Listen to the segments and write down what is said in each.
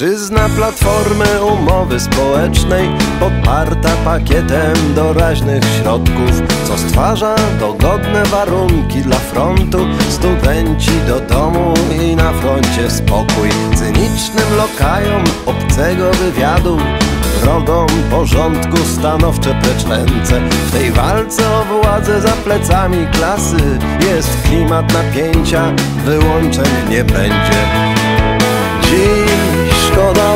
Płaszczyzna platformy umowy społecznej poparta pakietem doraźnych środków, co stwarza dogodne warunki dla frontu, studenci do domu spokój Cynicznym lokajom obcego wywiadu. Wrogom porządku stanowcze precz ręce. W tej walce o władzę za plecami klasy Jest klimat napięcia, wyłączeń nie będzie. Dziś szkoda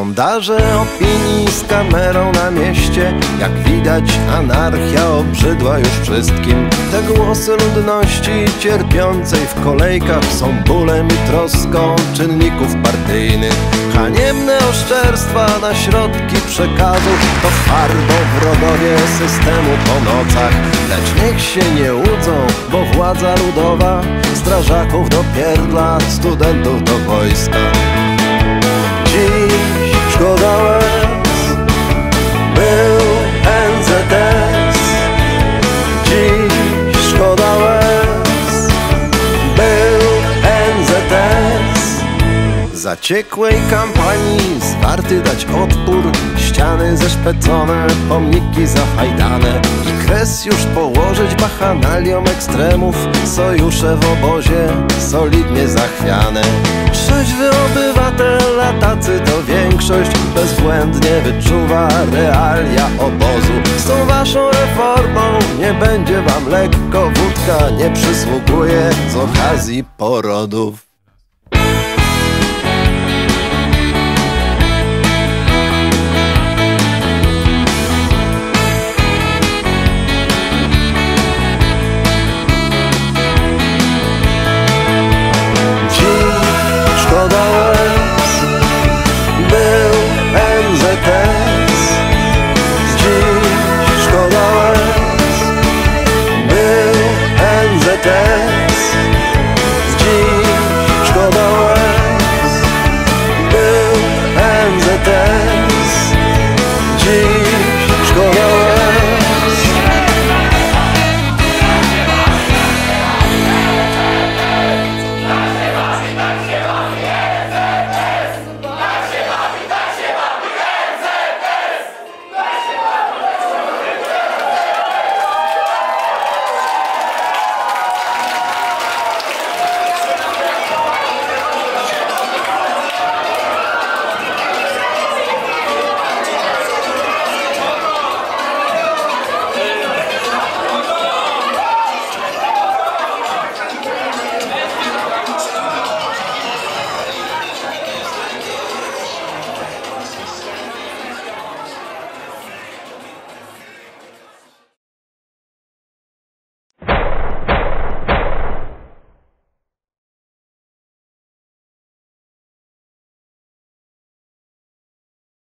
Sondaże opinii z kamerą na mieście. Jak widać anarchia obrzydła już wszystkim. Te głosy ludności cierpiącej w kolejkach Są bólem i troską czynników partyjnych. Haniebne oszczerstwa na środki przekazu To twardo wrogowie systemu po nocach. Lecz niech się nie łudzą, bo władza ludowa Strażaków do pierdla, studentów do wojska Zaciekłej kampanii zwarty dać odpór Ściany zeszpecone, pomniki zafajdane I kres już położyć bachanaliom ekstremów Sojusze w obozie solidnie zachwiane. Trzeźwy obywatel, a tacy to większość Bezbłędnie wyczuwa realia obozu. Z tą waszą reformą nie będzie wam lekko Wódka nie przysługuje z okazji porodów